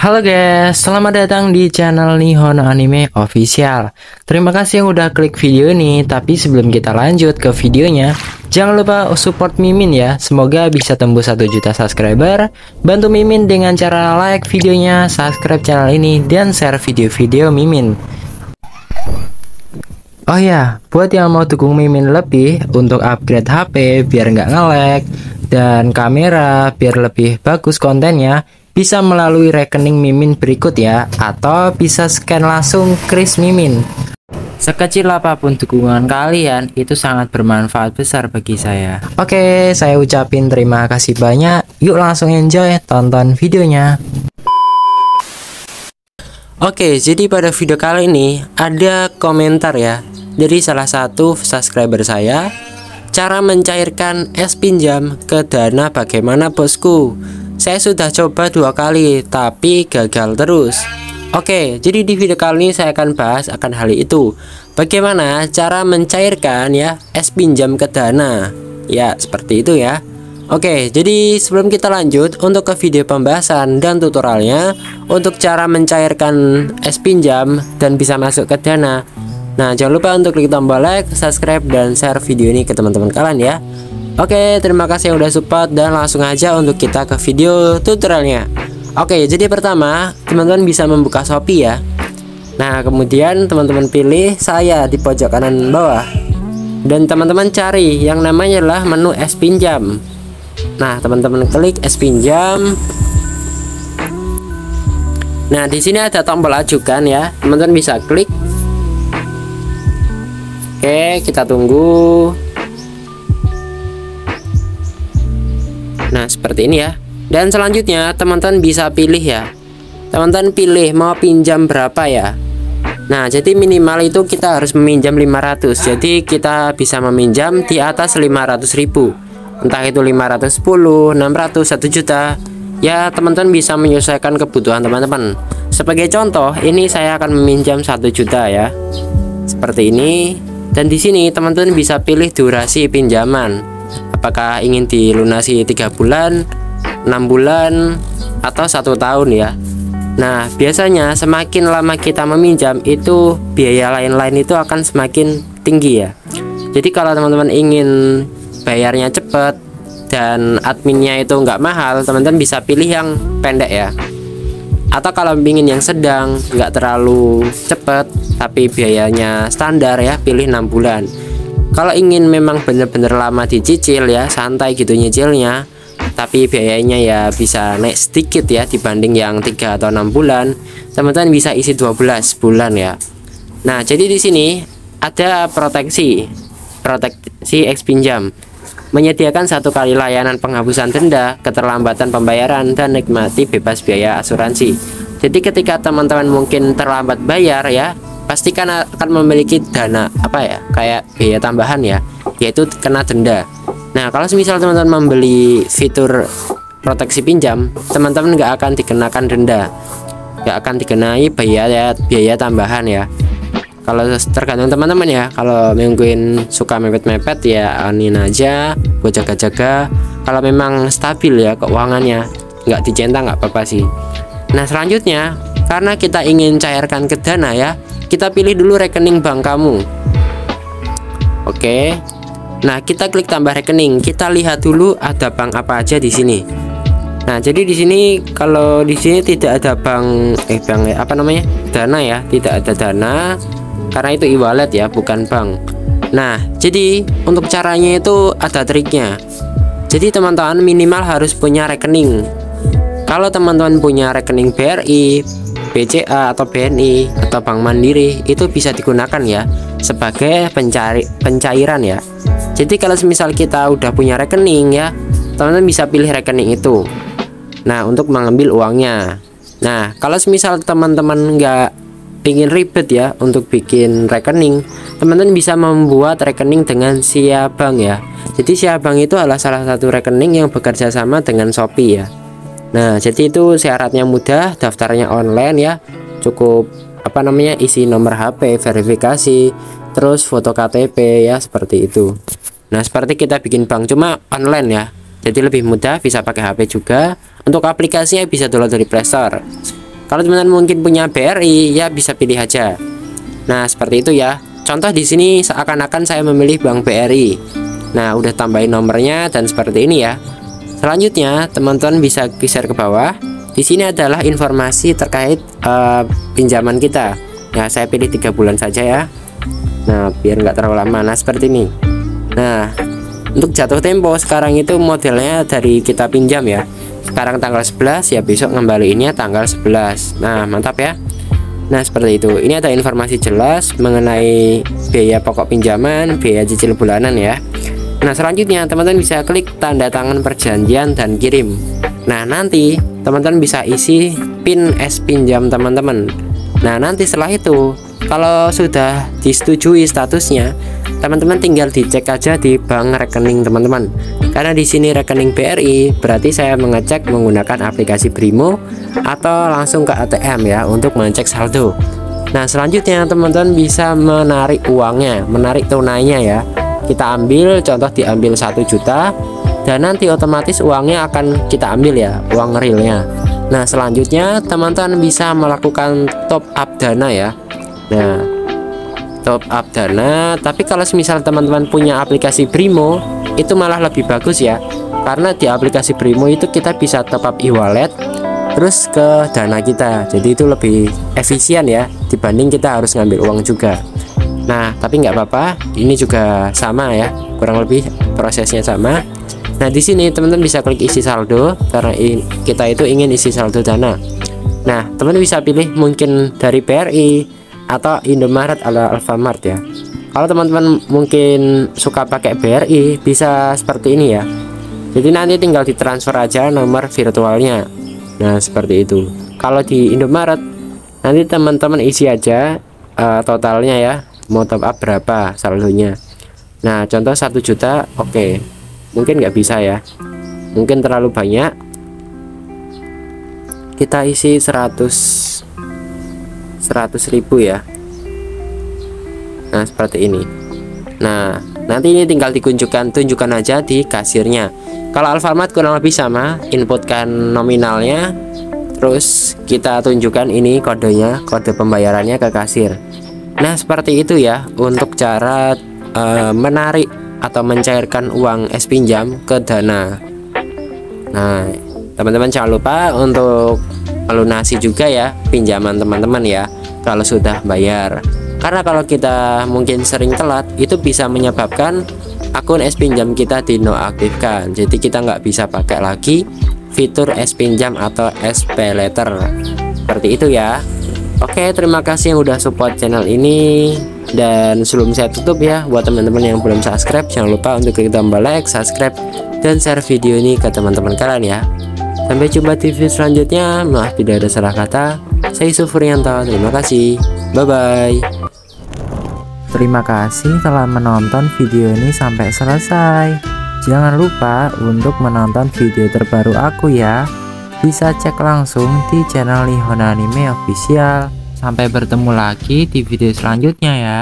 Halo guys, selamat datang di channel Nihon Anime Official. Terima kasih yang udah klik video ini Tapi sebelum kita lanjut ke videonya Jangan lupa support Mimin ya. Semoga bisa tembus 1 juta subscriber. Bantu Mimin dengan cara like videonya Subscribe channel ini Dan share video-video Mimin. Oh ya, buat yang mau dukung Mimin lebih untuk upgrade HP biar nggak nge-lag dan kamera biar lebih bagus kontennya, bisa melalui rekening Mimin berikut ya, atau bisa scan langsung kris Mimin. Sekecil apa pun dukungan kalian, itu sangat bermanfaat besar bagi saya. Oke, saya ucapin terima kasih banyak. Yuk langsung enjoy, tonton videonya. Oke, jadi pada video kali ini ada komentar ya dari salah satu subscriber saya Cara mencairkan es pinjam ke dana bagaimana bosku saya sudah coba dua kali, tapi gagal terus. Oke, jadi di video kali ini saya akan bahas akan hal itu. Bagaimana cara mencairkan ya es pinjam ke dana? Ya, seperti itu ya. Oke, jadi sebelum kita lanjut untuk ke video pembahasan dan tutorialnya untuk cara mencairkan es pinjam dan bisa masuk ke dana. Nah, jangan lupa untuk klik tombol like, subscribe, dan share video ini ke teman-teman kalian ya. Oke, terima kasih yang udah support dan langsung aja untuk kita ke video tutorialnya. Oke, jadi pertama, teman-teman bisa membuka Shopee ya. Nah, kemudian teman-teman pilih saya di pojok kanan bawah. Dan teman-teman cari yang namanya adalah menu es pinjam. Nah, teman-teman klik es pinjam. Nah, di sini ada tombol ajukan ya. Teman-teman bisa klik. Oke, kita tunggu. Nah seperti ini ya. Dan selanjutnya teman-teman bisa pilih ya. Teman-teman pilih mau pinjam berapa ya. Nah jadi minimal itu kita harus meminjam 500 Jadi kita bisa meminjam di atas 500 ribu. Entah itu 510, 600, 1 juta. Ya teman-teman bisa menyesuaikan kebutuhan teman-teman. Sebagai contoh ini saya akan meminjam 1 juta ya. Seperti ini. Dan di sini teman-teman bisa pilih durasi pinjaman apakah ingin dilunasi tiga bulan enam bulan atau satu tahun ya? Nah biasanya semakin lama kita meminjam itu biaya lain-lain itu akan semakin tinggi ya. Jadi kalau teman-teman ingin bayarnya cepat dan adminnya itu nggak mahal teman-teman bisa pilih yang pendek ya. Atau kalau ingin yang sedang nggak terlalu cepat tapi biayanya standar ya pilih enam bulan kalau ingin memang benar-benar lama dicicil ya santai gitu nyicilnya tapi biayanya ya bisa naik sedikit ya dibanding yang 3 atau 6 bulan teman-teman bisa isi 12 bulan ya nah jadi di sini ada proteksi proteksi X pinjam menyediakan satu kali layanan penghapusan denda, keterlambatan pembayaran, dan nikmati bebas biaya asuransi. Jadi ketika teman-teman mungkin terlambat bayar ya, pastikan akan memiliki dana apa ya kayak biaya tambahan ya yaitu kena denda. Nah kalau misal teman-teman membeli fitur proteksi pinjam teman-teman nggak akan dikenakan denda. Nggak akan dikenai biaya biaya tambahan ya. Kalau tergantung teman-teman ya kalau mungkin suka mepet-mepet ya anin aja buat jaga-jaga. Kalau memang stabil ya keuangannya nggak dicentang nggak apa-apa sih. Nah selanjutnya karena kita ingin cairkan ke dana ya kita pilih dulu rekening bank kamu. Oke. Nah kita klik tambah rekening. Kita lihat dulu ada bank apa aja di sini. Nah jadi di sini kalau di sini tidak ada bank eh bank apa namanya? Dana ya tidak ada dana. Karena itu e-wallet ya bukan bank. Nah jadi untuk caranya itu ada triknya. Jadi teman-teman minimal harus punya rekening. Kalau teman-teman punya rekening BRI BCA atau BNI atau Bank Mandiri itu bisa digunakan ya sebagai pencari pencairan ya. Jadi kalau misal kita udah punya rekening ya, teman-teman bisa pilih rekening itu. Nah, untuk mengambil uangnya. Nah, kalau misal teman-teman nggak ingin ribet ya untuk bikin rekening, teman-teman bisa membuat rekening dengan Siabang ya. Jadi Siabang itu adalah salah satu rekening yang bekerja sama dengan Shopee ya. Nah, jadi itu syaratnya mudah, daftarnya online ya. Cukup apa namanya? isi nomor HP, verifikasi, terus foto KTP ya, seperti itu. Nah, seperti kita bikin bank cuma online ya. Jadi lebih mudah, bisa pakai HP juga. Untuk aplikasinya bisa download dari Play Store. kalau teman-teman mungkin punya BRI ya bisa pilih aja nah seperti itu ya contoh di sini seakan-akan saya memilih Bank BRI nah udah tambahin nomornya dan seperti ini ya selanjutnya teman-teman bisa geser ke bawah. Di sini adalah informasi terkait uh, pinjaman kita. Ya saya pilih tiga bulan saja ya. Nah biar nggak terlalu lama. Nah seperti ini. Nah untuk jatuh tempo sekarang itu modelnya dari kita pinjam ya. Sekarang tanggal 11 ya besok ngembaliinnya tanggal 11 nah mantap ya. Nah seperti itu. Ini ada informasi jelas mengenai biaya pokok pinjaman biaya cicil bulanan ya Nah selanjutnya teman-teman bisa klik tanda tangan perjanjian dan kirim. Nah nanti teman-teman bisa isi pin es pinjam teman-teman. Nah nanti setelah itu kalau sudah disetujui statusnya teman-teman tinggal dicek aja di bank rekening teman-teman. Karena di sini rekening BRI berarti saya mengecek menggunakan aplikasi Brimo atau langsung ke ATM ya untuk mengecek saldo. Nah selanjutnya teman-teman bisa menarik uangnya menarik tunainya ya kita ambil contoh diambil satu juta dan nanti otomatis uangnya akan kita ambil ya uang realnya. Nah selanjutnya teman-teman bisa melakukan top up dana ya. Nah top up dana tapi kalau misal teman-teman punya aplikasi Brimo itu malah lebih bagus ya. Karena di aplikasi Brimo itu kita bisa top up e-wallet terus ke dana kita. Jadi itu lebih efisien ya dibanding kita harus ngambil uang juga nah tapi nggak apa-apa ini juga sama ya kurang lebih prosesnya sama Nah, di sini teman-teman bisa klik isi saldo karena kita itu ingin isi saldo dana. Nah, teman-teman bisa pilih mungkin dari BRI atau Indomaret atau Alfamart ya. Kalau teman-teman mungkin suka pakai BRI, bisa seperti ini ya. Jadi nanti tinggal ditransfer aja nomor virtualnya. Nah, seperti itu. Kalau di Indomaret, nanti teman-teman isi aja uh, totalnya ya. Mau top up berapa saldonya. Nah, contoh satu juta, oke. Okay mungkin nggak bisa ya. Mungkin terlalu banyak. Kita isi 100 100 ribu ya. Nah seperti ini. Nah nanti ini tinggal dikunjukkan tunjukkan aja di kasirnya. Kalau Alfamart kurang lebih sama inputkan nominalnya. Terus kita tunjukkan ini kodenya kode pembayarannya ke kasir nah seperti itu ya untuk cara uh, menarik atau mencairkan uang es pinjam ke dana. Nah teman-teman jangan lupa untuk melunasi juga ya pinjaman teman-teman ya kalau sudah bayar. Karena kalau kita mungkin sering telat itu bisa menyebabkan akun es pinjam kita dinonaktifkan. Jadi kita nggak bisa pakai lagi fitur es pinjam atau SP letter seperti itu ya Oke terima kasih yang udah support channel ini. Dan sebelum saya tutup ya buat teman-teman yang belum subscribe jangan lupa untuk klik tombol like subscribe dan share video ini ke teman-teman kalian ya. Sampai jumpa di video selanjutnya. Maaf tidak ada salah kata. Saya Yusuf terima kasih. Bye bye terima kasih telah menonton video ini sampai selesai. Jangan lupa untuk menonton video terbaru aku ya. Bisa cek langsung di channel Nihon Anime Official Sampai bertemu lagi di video selanjutnya ya